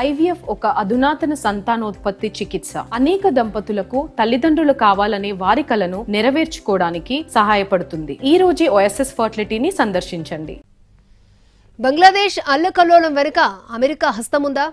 IVF ఒక అధునాతన సంతానోత్పత్తి చికిత్స. అనేక దంపతులకు తల్లిదండ్రులు కావాలనే వారి కలను నెరవేర్చుకోవడానికి సహాయపడుతుంది. ఈ రోజే ఓఎస్ఎస్ ఫర్టిలిటీని సందర్శించండి. బంగ్లాదేశ్ అల్లకల్లోలం వెనుక అమెరికా హస్తముందా?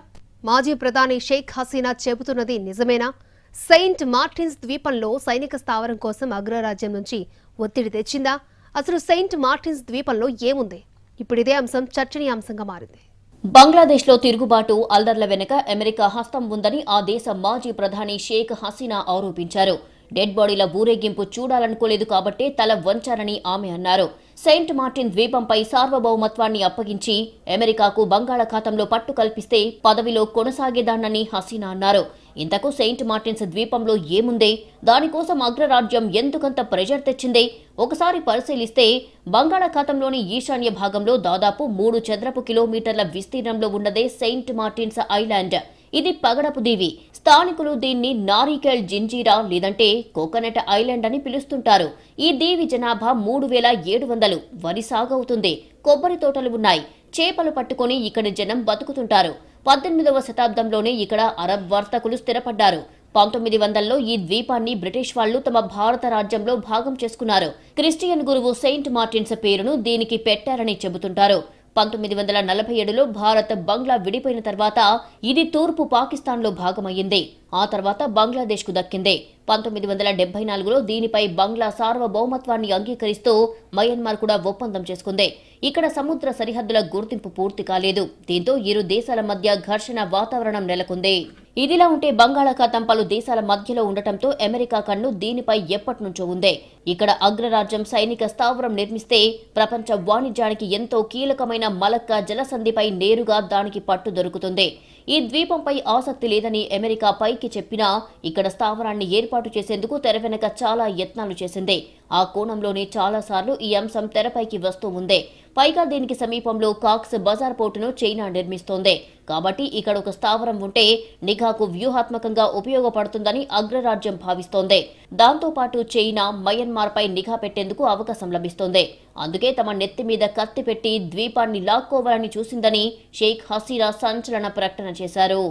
మాజీ ప్రధాని షేక్ హసీనా చెబుతున్నది నిజమేనా? సెయింట్ మార్టిన్స్ ద్వీపంలో సైనిక స్థావరం కోసం అగ్రరాజ్యం నుంచి ఒత్తిడి తెచ్చిందా? అసలు సెయింట్ మార్టిన్స్ ద్వీపంలో ఏముంది? ఇప్పుడు ఇదే అంశం చర్చనీయాంశంగా మారింది. బంగ్లాదేశ్లో తిరుగుబాటు అల్లర్ల వెనుక అమెరికా హస్తం ఉందని ఆ దేశ మాజీ ప్రధాని షేక్ హసీనా ఆరోపించారు. డెడ్ బాడీల ఊరేగింపు చూడాలనుకోలేదు కాబట్టే తల వంచారని ఆమె అన్నారు. సెయింట్ మార్టిన్ ద్వీపంపై సార్వభౌమత్వాన్ని అప్పగించి అమెరికాకు బంగాళాఖాతంలో పట్టు కల్పిస్తే పదవిలో కొనసాగేదాన్నని హసీనా అన్నారు. ఇంతకు సెయింట్ మార్టిన్స్ ద్వీపంలో ఏముందే? దానికోసం అగ్రరాజ్యం ఎందుకంత ప్రెషర్ తెచ్చిందే? ఒకసారి పరిశీలిస్తే బంగాళాఖాతంలోని ఈశాన్య భాగంలో దాదాపు మూడు చదరపు కిలోమీటర్ల విస్తీర్ణంలో ఉన్నదే సెయింట్ మార్టిన్స్ ఐలాండ్. ఇది పగడపు దీవి. స్థానికులు దీన్ని నారికేల్ జింజీరా లేదంటే కోకోనట్ ఐలాండ్ అని పిలుస్తుంటారు. ఈ దీవి జనాభా మూడు వేల ఏడు వందలు. వరి సాగవుతుంది. కొబ్బరి తోటలు ఉన్నాయి. చేపలు పట్టుకొని ఇక్కడి జనం బతుకుతుంటారు. పద్దెనిమిదవ శతాబ్దంలోనే ఇక్కడ అరబ్ వర్తకులు స్థిరపడ్డారు. పంతొమ్మిది వందల్లో ఈ ద్వీపాన్ని బ్రిటిష్ వాళ్ళు తమ భారత రాజ్యంలో భాగం చేసుకున్నారు. క్రిస్టియన్ గురువు సెయింట్ మార్టిన్స్ పేరును దీనికి పెట్టారని చెబుతుంటారు. పంతొమ్మిది వందల నలభై ఏడులో భారత్ బంగ్లా విడిపోయిన తర్వాత ఇది తూర్పు పాకిస్తాన్లో భాగమయ్యింది. ఆ తర్వాత బంగ్లాదేశ్కు దక్కింది. పంతొమ్మిది వందల డెబ్బై నాలుగులో దీనిపై బంగ్లా సార్వభౌమత్వాన్ని అంగీకరిస్తూ మయన్మార్ కూడా ఒప్పందం చేసుకుంది. ఇక్కడ సముద్ర సరిహద్దుల గుర్తింపు పూర్తి కాలేదు. దీంతో ఇరు దేశాల మధ్య ఘర్షణ వాతావరణం నెలకొంది. ఇదిలా ఉంటే బంగాళాఖాతం పలు దేశాల మధ్యలో ఉండటంతో అమెరికా కన్ను దీనిపై ఎప్పటి నుంచో ఉంది. ఇక్కడ అగ్రరాజ్యం సైనిక స్థావరం నిర్మిస్తే ప్రపంచ వాణిజ్యానికి ఎంతో కీలకమైన మలక్క జలసంధిపై నేరుగా దానికి పట్టు దొరుకుతుంది. ఈ ద్వీపంపై ఆసక్తి లేదని అమెరికా పైకి చెప్పినా ఇక్కడ స్థావరాన్ని ఏర్పాటు ఏర్పాటు చేసేందుకు తెర వెనక చాలా యత్నాలు చేసింది. ఆ కోణంలోనే చాలాసార్లు ఈ అంశం తెరపైకి వస్తూ ఉందే. పైగా దీనికి సమీపంలో కాక్స్ బజార్ పోర్టును చైనా నిర్మిస్తోంది. కాబట్టి ఇక్కడ ఒక స్థావరం ఉంటే నిఘాకు వ్యూహాత్మకంగా ఉపయోగపడుతుందని అగ్రరాజ్యం భావిస్తోంది. దాంతోపాటు చైనా మయన్మార్పై నిఘా పెట్టేందుకు అవకాశం లభిస్తోంది. అందుకే తమ నెత్తి మీద కత్తి పెట్టి ద్వీపాన్ని లాక్కోవాలని చూసిందని షేక్ హసీనా సంచలన ప్రకటన చేశారు.